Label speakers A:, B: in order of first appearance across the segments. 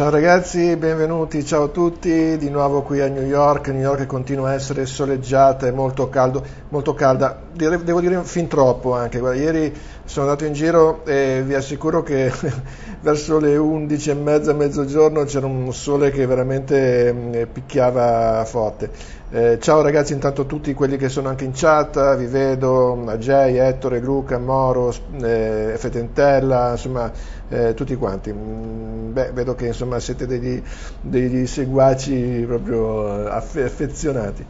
A: Ciao ragazzi, benvenuti, ciao a tutti, di nuovo qui a New York, New York continua a essere soleggiata e molto, caldo, molto calda, devo dire fin troppo anche, Guarda, ieri sono andato in giro e vi assicuro che verso le 11 e mezza, mezzogiorno c'era un sole che veramente mm, picchiava forte. Eh, ciao ragazzi, intanto tutti quelli che sono anche in chat, vi vedo, Ajay, Ettore, Luca, Moro, eh, Fetentella, insomma eh, tutti quanti. Mm, beh, vedo che insomma siete degli, degli seguaci proprio affe- affezionati.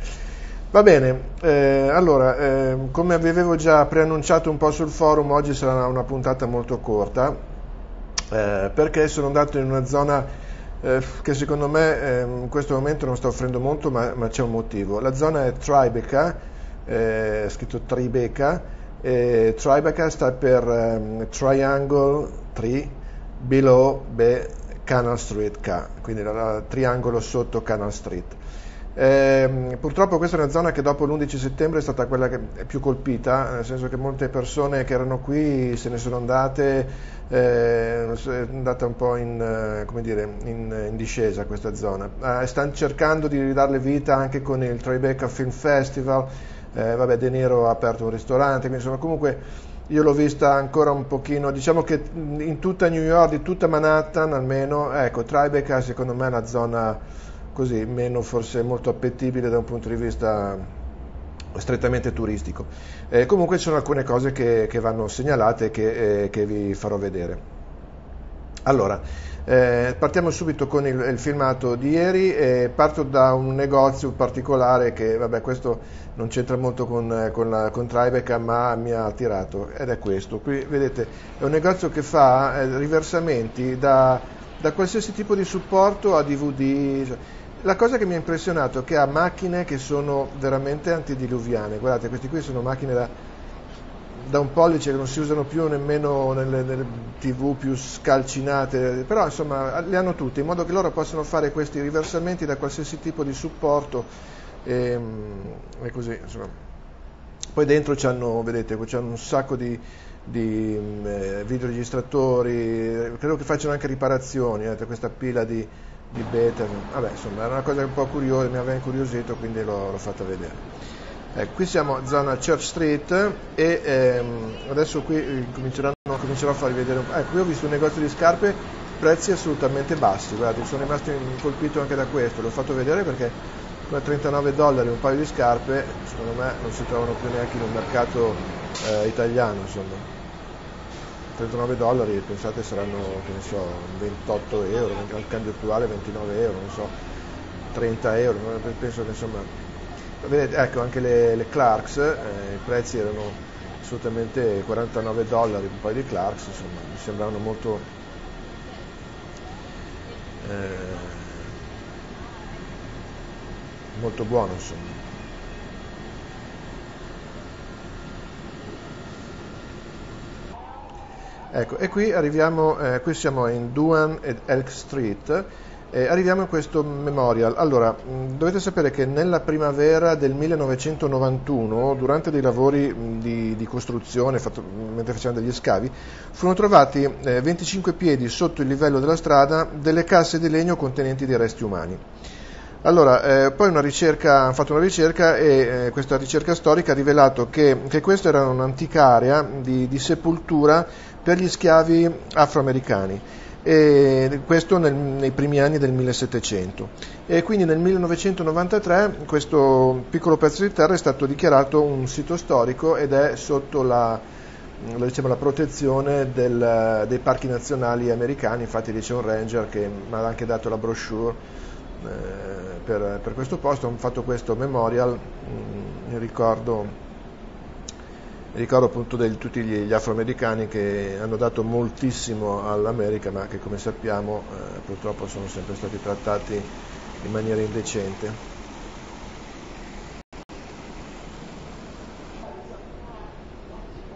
A: Va bene, eh, allora, eh, come vi avevo già preannunciato un po' sul forum, oggi sarà una puntata molto corta, eh, perché sono andato in una zona eh, che secondo me eh, in questo momento non sta offrendo molto, ma, ma c'è un motivo. La zona è Tribeca, eh, scritto Tribeca, e Tribeca sta per um, Triangle 3 Below B Canal Street K, quindi il triangolo sotto Canal Street. Eh, purtroppo questa è una zona che dopo l'11 settembre è stata quella che è più colpita, nel senso che molte persone che erano qui se ne sono andate, eh, è andata un po' in, eh, dire, in, in discesa questa zona. Eh, stanno cercando di ridarle vita anche con il Tribeca Film Festival, eh, vabbè De Niro ha aperto un ristorante, insomma comunque io l'ho vista ancora un pochino, diciamo che in tutta New York, di tutta Manhattan almeno, ecco, Tribeca secondo me è la zona così meno forse molto appetibile da un punto di vista strettamente turistico. Eh, comunque ci sono alcune cose che, che vanno segnalate e che, eh, che, vi farò vedere. Allora, eh, partiamo subito con il, il filmato di ieri, parto da un negozio particolare che, vabbè, questo non c'entra molto con, con, la, con Tribeca, ma mi ha attirato, ed è questo. Qui vedete, è un negozio che fa eh, riversamenti da, da qualsiasi tipo di supporto a DVD, la cosa che mi ha impressionato è che ha macchine che sono veramente antidiluviane. Guardate, queste qui sono macchine da, da un pollice che non si usano più nemmeno nelle, nelle, tv più scalcinate, però insomma le hanno tutte in modo che loro possano fare questi riversamenti da qualsiasi tipo di supporto e, ehm, e così insomma. Poi dentro c'hanno, vedete, c'hanno un sacco di, di eh, videoregistratori, credo che facciano anche riparazioni, vedete, questa pila di, di beta, vabbè insomma era una cosa un po' curiosa, mi aveva incuriosito quindi l'ho, l'ho fatta vedere. Eh, qui siamo zona Church Street e ehm, adesso qui eh, comincerò a farvi vedere un po'. Eh, qui ho visto un negozio di scarpe, prezzi assolutamente bassi, guardate, sono rimasto colpito anche da questo, l'ho fatto vedere perché con 39 dollari un paio di scarpe secondo me non si trovano più neanche in un mercato eh, italiano insomma. 39 dollari, pensate saranno, so, 28 euro, al cambio attuale 29 euro, non so, 30 euro, penso che insomma, vedete, ecco anche le, le Clarks, eh, i prezzi erano assolutamente 49 dollari un paio di Clarks, insomma, mi sembravano molto... Eh, molto buono insomma. Ecco, e qui arriviamo, eh, qui siamo in Duan ed Elk Street, e arriviamo a questo memorial. Allora, mh, dovete sapere che nella primavera del 1991, durante dei lavori mh, di, di, costruzione, fatto, mentre facevano degli scavi, furono trovati eh, 25 piedi sotto il livello della strada delle casse di legno contenenti dei resti umani. Allora, eh, poi ricerca, hanno fatto una ricerca e eh, questa ricerca storica ha rivelato che, che questa era un'antica area di, di sepoltura per gli schiavi afroamericani. E questo nel, nei primi anni del 1700 e quindi nel 1993 questo piccolo pezzo di terra è stato dichiarato un sito storico ed è sotto la, diciamo, la protezione del, dei parchi nazionali americani. Infatti c'è un ranger che mi ha anche dato la brochure eh, per, per, questo posto. Hanno fatto questo memorial mm, in ricordo ricordo appunto di tutti gli, gli, afroamericani che hanno dato moltissimo all'America ma che come sappiamo eh, purtroppo sono sempre stati trattati in maniera indecente.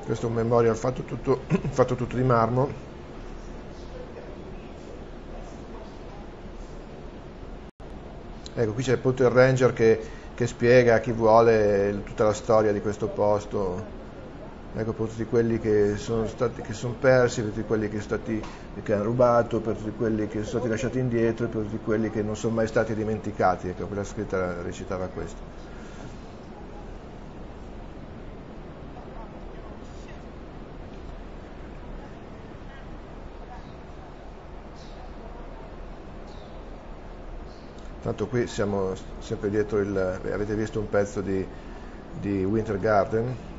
A: Questo è un memorial fatto tutto, fatto tutto di marmo. Ecco, qui c'è appunto il ranger che, che spiega a chi vuole tutta la storia di questo posto ecco, per tutti quelli che sono, stati, che sono persi, per tutti quelli che, stati, che, hanno rubato, per tutti quelli che sono stati lasciati indietro, per tutti quelli che non sono mai stati dimenticati. Ecco, quella scritta recitava questo. Tanto qui siamo sempre dietro il... avete visto un pezzo di, di Winter Garden.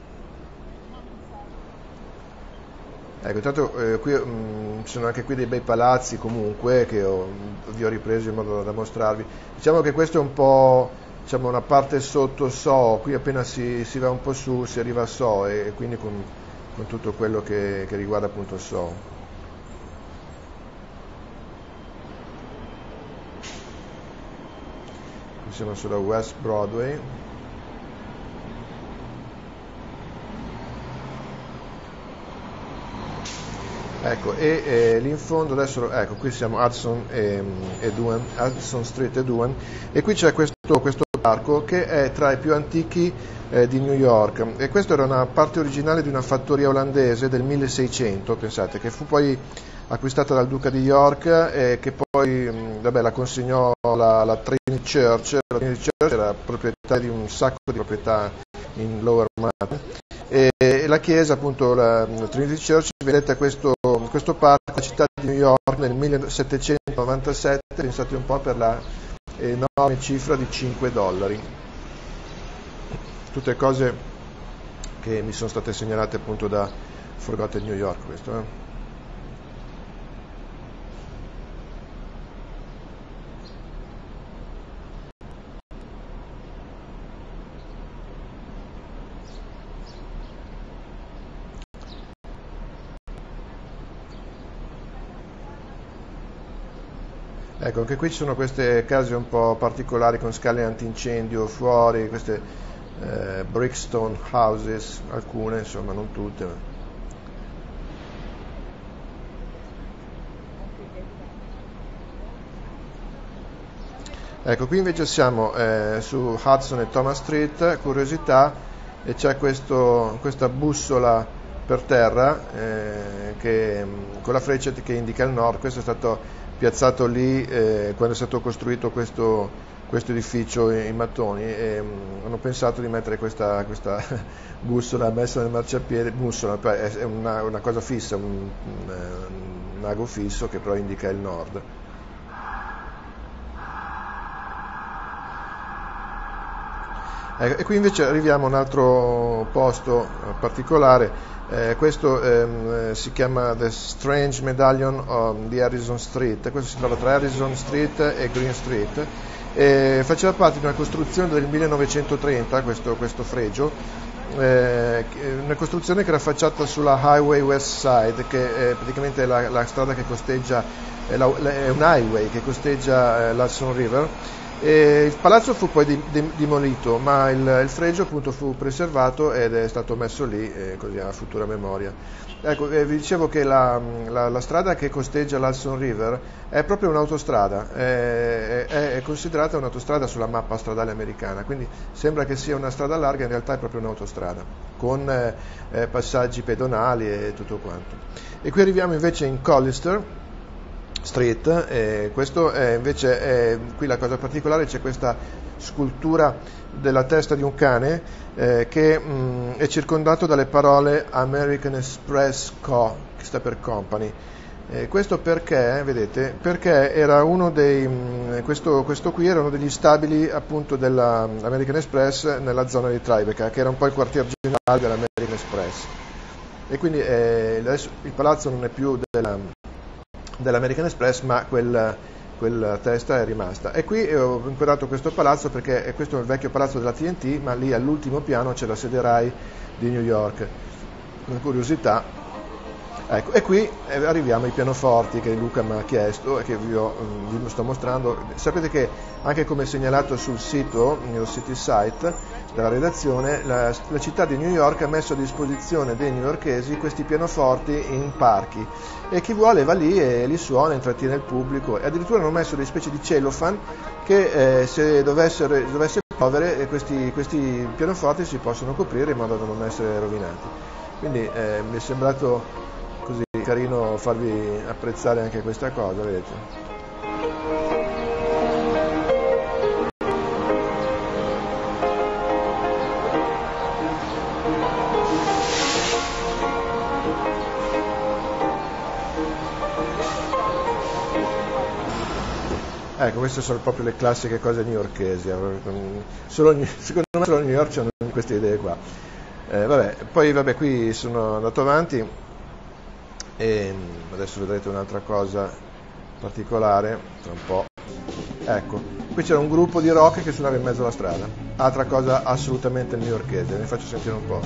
A: Ecco, intanto eh, qui mm, ci sono anche qui dei bei palazzi comunque che ho, vi ho ripreso in modo da, mostrarvi. Diciamo che questo è un po' diciamo, una parte sotto So, qui appena si, si, va un po' su si arriva a So e, e quindi con, con, tutto quello che, che riguarda appunto So. siamo sulla West Broadway. Ecco, e eh, lì in fondo adesso, ecco, qui siamo Hudson, e, e Duan, Hudson Street e Duan, e qui c'è questo, questo parco che è tra i più antichi eh, di New York. E questa era una parte originale di una fattoria olandese del 1600, pensate, che fu poi acquistata dal duca di York e che poi mh, vabbè, la consegnò la, la, Trinity Church. La Trinity Church era proprietà di un sacco di proprietà in Lower Manhattan e, la chiesa, appunto, la Trinity Church, vedete questo, questo parco, la città di New York nel 1797, pensate un po' per la enorme cifra di 5 dollari. Tutte cose che mi sono state segnalate appunto da Forgotten New York questo, eh? Ecco, anche qui ci sono queste case un po' particolari con scale antincendio fuori, queste eh, brickstone houses, alcune, insomma, non tutte. Ecco, qui invece siamo eh, su Hudson e Thomas Street, curiosità, e c'è questo, questa bussola per terra eh, che, con la freccia che indica il nord, questo è stato piazzato lì eh, quando è stato costruito questo, questo edificio in mattoni e mh, mm, hanno pensato di mettere questa, questa bussola messa nel marciapiede, bussola, è una, una cosa fissa, un, un, un ago fisso che però indica il nord. Ecco, e qui invece arriviamo a un altro posto particolare. Eh, questo ehm, si chiama The Strange Medallion di Harrison Street, questo si trova tra Harrison Street e Green Street. E faceva parte di una costruzione del 1930, questo, questo fregio, eh, una costruzione che era affacciata sulla Highway West Side, che è praticamente la, la strada che costeggia, è, la, è, un highway che costeggia eh, l'Hudson River e il palazzo fu poi demolito, ma il, il, fregio appunto fu preservato ed è stato messo lì, eh, così a futura memoria. Ecco, eh, vi dicevo che la, la, la strada che costeggia l'Hudson River è proprio un'autostrada, è, è, è, considerata un'autostrada sulla mappa stradale americana, quindi sembra che sia una strada larga, in realtà è proprio un'autostrada, con eh, eh passaggi pedonali e tutto quanto. E qui arriviamo invece in Collister, Street. Eh, questo è invece è, qui la cosa particolare c'è questa scultura della testa di un cane eh, che mh, mm, è circondato dalle parole American Express Co, che sta per Company. Eh, questo perché, vedete, perché era uno dei, mh, mm, questo, questo, qui era uno degli stabili appunto dell'American Express nella zona di Tribeca, che era un po' il quartier generale dell'American Express. E quindi eh, adesso il palazzo non è più della, dell'American Express, ma quel, quella testa è rimasta. E qui ho inquadrato questo palazzo perché questo è il vecchio palazzo della TNT, ma lì all'ultimo piano c'è la sede RAI di New York. Una curiosità. Ecco, e qui eh, arriviamo ai pianoforti che Luca mi ha chiesto e che vi, ho, mm, vi sto mostrando. Sapete che anche come segnalato sul sito, nel city site, della redazione, la, la, città di New York ha messo a disposizione dei newyorkesi questi pianoforti in parchi e chi vuole va lì e li suona, intrattiene il pubblico e addirittura hanno messo delle specie di cellophane che eh, se dovessero, dovesse piovere questi, questi pianoforti si possono coprire in modo da non essere rovinati. Quindi eh, mi è sembrato carino farvi apprezzare anche questa cosa, vedete. Ecco, queste sono proprio le classiche cose newyorkesi. Solo, secondo me solo New York hanno queste idee qua. Eh, vabbè, poi vabbè, qui sono andato avanti e mm, adesso vedrete un'altra cosa particolare tra un po'. Ecco, qui c'era un gruppo di rock che suonava in mezzo alla strada. Altra cosa assolutamente newyorkese, vi faccio sentire un po'.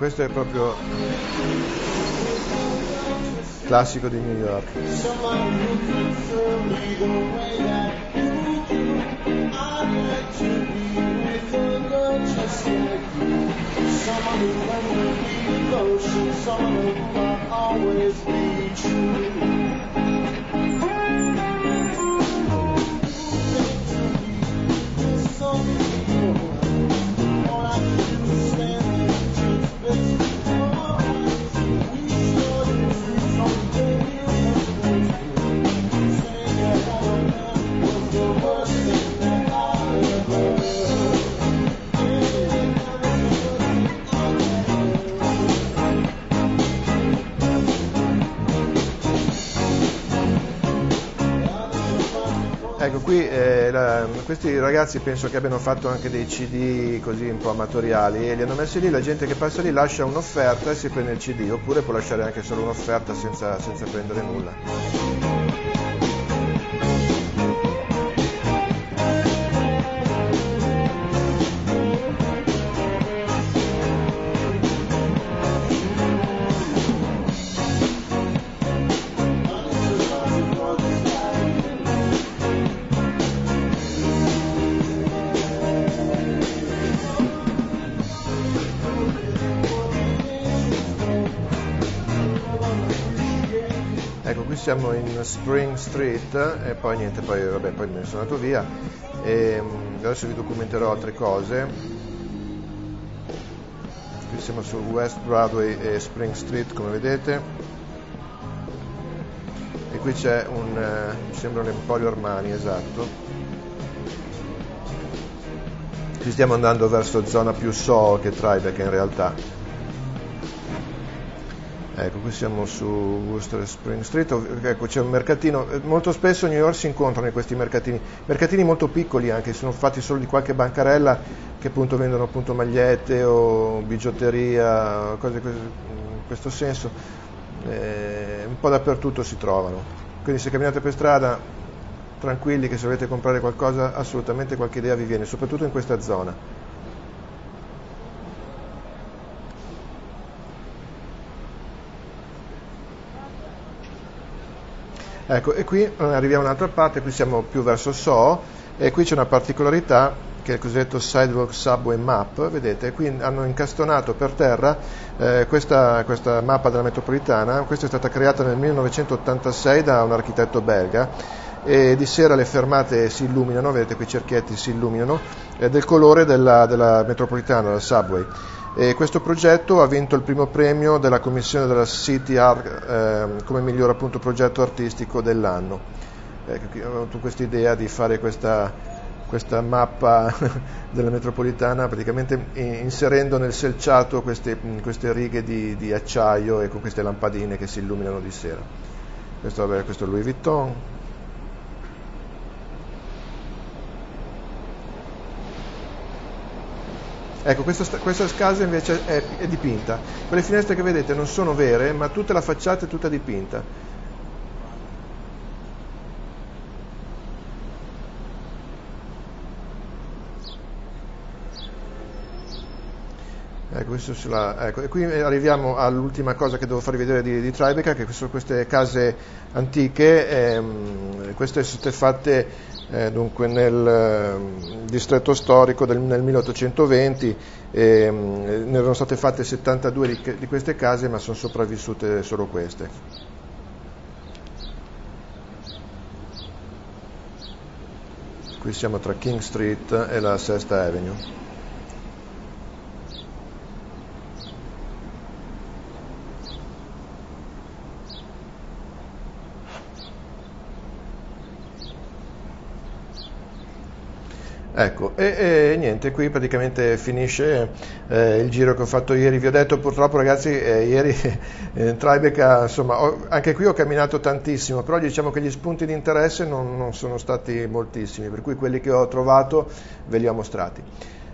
A: Questo è proprio classico di New York. Ecco, qui eh, la, questi ragazzi penso che abbiano fatto anche dei CD così un po' amatoriali e li hanno messi lì, la gente che passa lì lascia un'offerta e si prende il CD, oppure può lasciare anche solo un'offerta senza, senza prendere nulla. In Spring Street e poi niente, poi, vabbè, poi me ne sono andato via e mm, adesso vi documenterò altre cose. Qui siamo su West Broadway e Spring Street come vedete e qui c'è un, eh, mi sembra un Emporio Armani, esatto. Ci stiamo andando verso zona più So che Tribeca in realtà Ecco, qui siamo su Worcester Spring Street, ecco c'è un mercatino, molto spesso a New York si incontrano in questi mercatini, mercatini molto piccoli anche, sono fatti solo di qualche bancarella che appunto vendono appunto magliette o bigiotteria, cose in questo senso, eh, un po' dappertutto si trovano. Quindi se camminate per strada tranquilli che se volete comprare qualcosa assolutamente qualche idea vi viene, soprattutto in questa zona. Ecco, e qui arriviamo un'altra parte, qui siamo più verso So, e qui c'è una particolarità che è il cosiddetto Sidewalk Subway Map, vedete, qui hanno incastonato per terra eh, questa, questa, mappa della metropolitana, questa è stata creata nel 1986 da un architetto belga e di sera le fermate si illuminano, vedete qui i cerchietti si illuminano, eh, del colore della, della metropolitana, della subway. E questo progetto ha vinto il primo premio della commissione della City Art eh, come miglior appunto, progetto artistico dell'anno. Eh, ho avuto questa idea di fare questa, questa mappa della metropolitana praticamente inserendo nel selciato queste, queste righe di, di, acciaio e con queste lampadine che si illuminano di sera. Questo, vabbè, questo è Louis Vuitton. Ecco, questa, questa casa invece è, è, dipinta. Quelle finestre che vedete non sono vere, ma tutta la facciata è tutta dipinta. Ecco, sulla, ecco, e qui arriviamo all'ultima cosa che devo farvi vedere di, di Tribeca, che sono queste case antiche, ehm, queste sono state fatte eh, dunque nel eh, distretto storico del, nel 1820, ehm, ne erano state fatte 72 di, di queste case, ma sono sopravvissute solo queste. Qui siamo tra King Street e la Sesta Avenue. Ecco, e, e, niente, qui praticamente finisce eh, il giro che ho fatto ieri. Vi ho detto purtroppo ragazzi, eh, ieri in Tribeca, insomma, ho, anche qui ho camminato tantissimo, però diciamo che gli spunti di interesse non, non, sono stati moltissimi, per cui quelli che ho trovato ve li ho mostrati.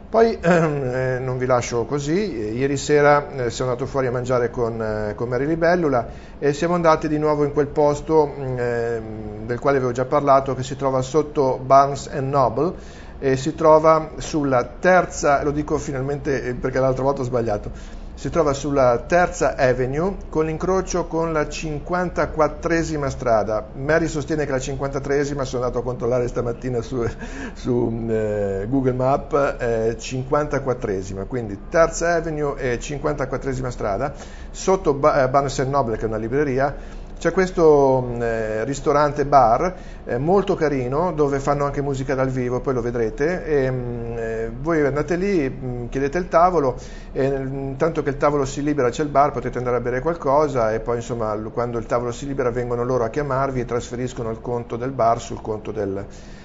A: Poi eh, non vi lascio così, ieri sera eh, sono andato fuori a mangiare con, eh, con Mary Libellula e siamo andati di nuovo in quel posto mm, ehm, del quale avevo già parlato, che si trova sotto Barnes Noble e si trova sulla terza, lo dico finalmente eh, perché l'altra volta ho sbagliato, si trova sulla terza Avenue con l'incrocio con la 54esima strada. Mary sostiene che la 53esima, sono andato a controllare stamattina su, su eh, Google Map, eh, 54esima, quindi terza Avenue e 54esima strada, sotto ba- eh, Barnes Noble che è una libreria c'è questo mm, eh, ristorante bar eh, molto carino dove fanno anche musica dal vivo, poi lo vedrete. E, mh, mm, eh, voi andate lì, mh, mm, chiedete il tavolo e intanto che il tavolo si libera c'è il bar, potete andare a bere qualcosa e poi insomma quando il tavolo si libera vengono loro a chiamarvi e trasferiscono il conto del bar sul conto del,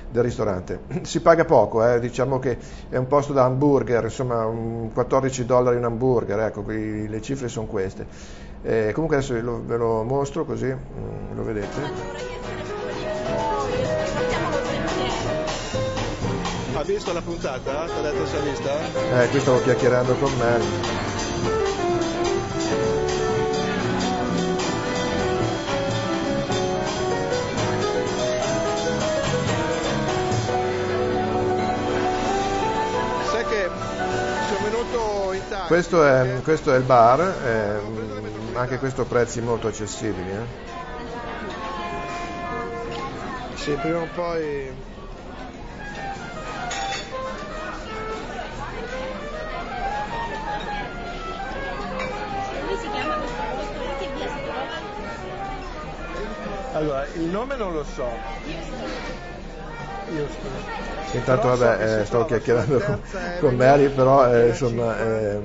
A: del ristorante. Si paga poco, eh, diciamo che è un posto da hamburger, insomma 14 dollari un hamburger, ecco, qui, le cifre sono queste. Eh, comunque adesso ve lo, ve lo mostro così mm, lo vedete.
B: Ha visto la puntata? Ti ha detto se l'ha vista?
A: Eh, qui stavo chiacchierando con me. Questo è, questo è, il bar, eh, anche questo prezzi molto accessibili. Eh.
B: Sì, prima o poi... Allora, il nome non lo so.
A: Intanto vabbè, eh, sto chiacchierando con, con Mary, però eh, insomma eh,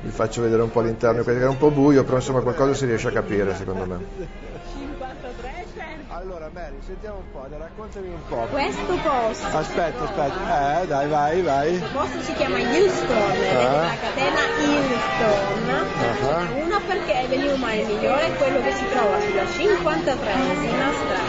A: vi faccio vedere un po' l'interno, che è un po' buio, però insomma qualcosa si riesce a capire secondo me.
B: Allora Mary, sentiamo un po', raccontami un po'.
C: Questo posto.
B: Aspetta, aspetta, eh, dai, vai, vai.
C: Questo posto si chiama Houston, è la catena Houston. Uh-huh. Uno perché è Veniuma è il migliore, quello che si trova sulla 53esima strada.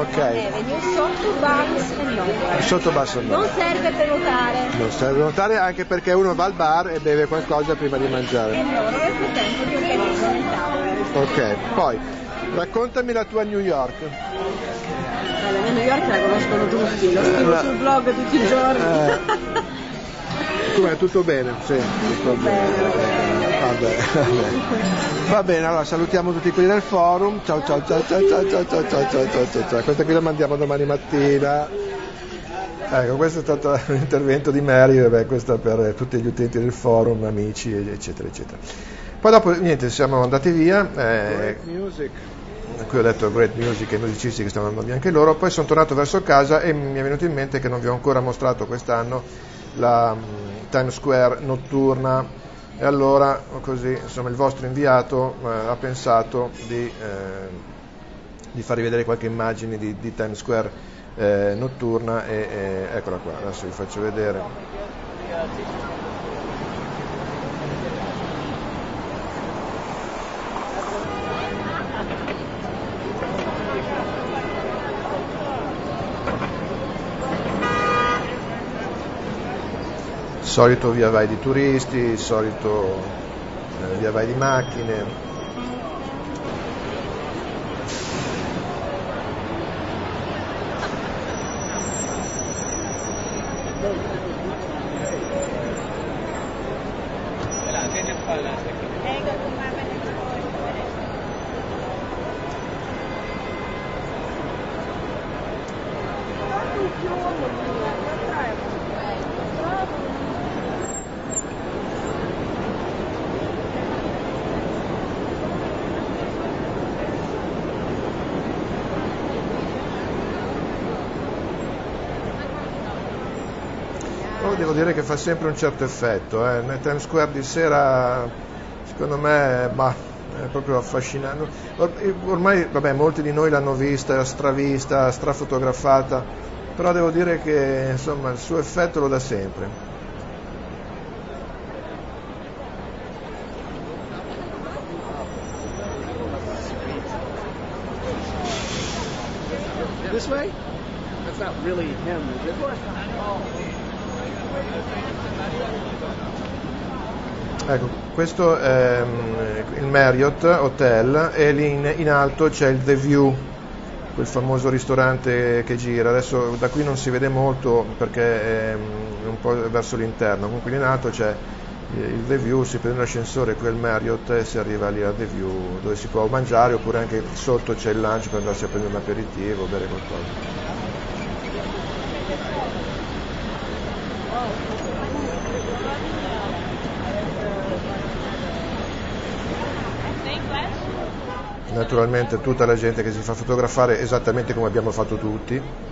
B: Ok.
C: Avenue sotto Barnes e Noble.
B: Sotto Barnes e
C: Non serve prenotare.
B: Non serve prenotare anche perché uno va al bar e beve qualcosa prima di mangiare.
C: E loro nel frattempo ti organizzano il tavolo.
B: Ok, poi Raccontami la tua New York.
C: la mia New York la conoscono tutti, lo scrivo la... sul blog tutti i giorni. Eh.
B: Come, tutto bene? Sì, tutto bene. Vabbè, vabbè. Va bene, allora salutiamo tutti quelli del forum. Ciao ciao ciao ciao ciao ciao ciao ciao ciao ciao ciao ciao. Questa qui la mandiamo domani mattina.
A: Ecco, questo è stato l'intervento di Mary, vabbè, questo per tutti gli utenti del forum, amici, eccetera, eccetera. Poi dopo, niente, siamo andati via. Eh, qui ho detto great music e musicisti che stavano andando via anche loro, poi sono tornato verso casa e mi è venuto in mente che non vi ho ancora mostrato quest'anno la um, Times Square notturna e allora così insomma il vostro inviato eh, ha pensato di, eh, di, farvi vedere qualche immagine di, di Times Square eh, notturna e eccola qua, adesso vi faccio vedere. Solito via vai di turisti, il solito eh, via vai di macchine. Devo dire che fa sempre un certo effetto. Eh. Nel Times Square di sera, secondo me, bah, è proprio affascinante. ormai, vabbè, molti di noi l'hanno vista, stravista, strafotografata, però devo dire che insomma, il suo effetto lo dà sempre.
D: This way? That's not really him, is it?
A: Ecco, questo è mm, il Marriott Hotel e lì in, in, alto c'è il The View, quel famoso ristorante che gira. Adesso da qui non si vede molto perché è mm, un po' verso l'interno, comunque lì in alto c'è il The View, si prende l'ascensore qui al Marriott e si arriva lì al The View dove si può mangiare oppure anche sotto c'è il lunch per andarsi a prendere un aperitivo, bere qualcosa. Naturalmente tutta la gente che si fa fotografare esattamente come abbiamo fatto tutti.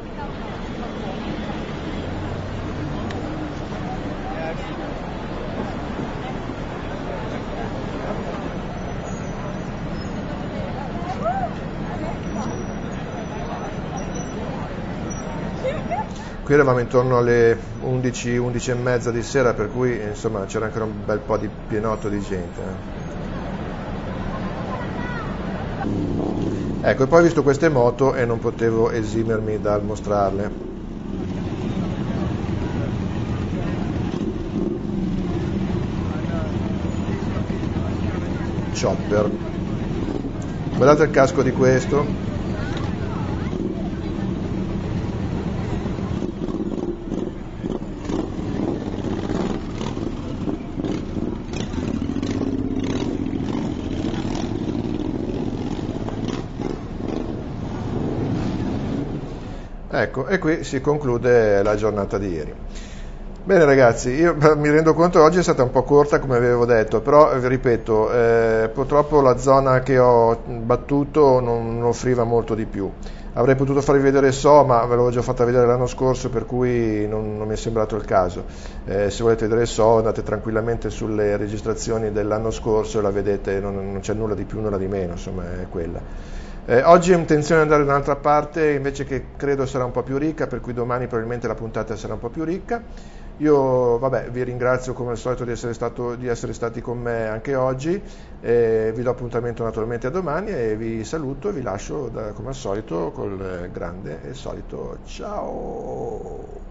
A: Qui eravamo intorno alle 11, 11 e mezza di sera, per cui insomma c'era ancora un bel po' di pienotto di gente. Eh. Ecco, e poi ho visto queste moto e non potevo esimermi dal mostrarle. Chopper. Guardate il casco di questo, Ecco, e qui si conclude la giornata di ieri. Bene ragazzi, io mi rendo conto che oggi è stata un po' corta come avevo detto, però vi ripeto, eh, purtroppo la zona che ho battuto non, non, offriva molto di più. Avrei potuto farvi vedere So, ma ve l'avevo già fatta vedere l'anno scorso, per cui non, non mi è sembrato il caso. Eh, se volete vedere So, andate tranquillamente sulle registrazioni dell'anno scorso e la vedete, non, non c'è nulla di più, nulla di meno, insomma è quella. Eh, oggi ho intenzione di andare da un'altra parte, invece che credo sarà un po' più ricca, per cui domani probabilmente la puntata sarà un po' più ricca. Io vabbè, vi ringrazio come al solito di essere, stato, di essere stati con me anche oggi, eh, vi do appuntamento naturalmente a domani e vi saluto e vi lascio da, come al solito col grande e solito ciao!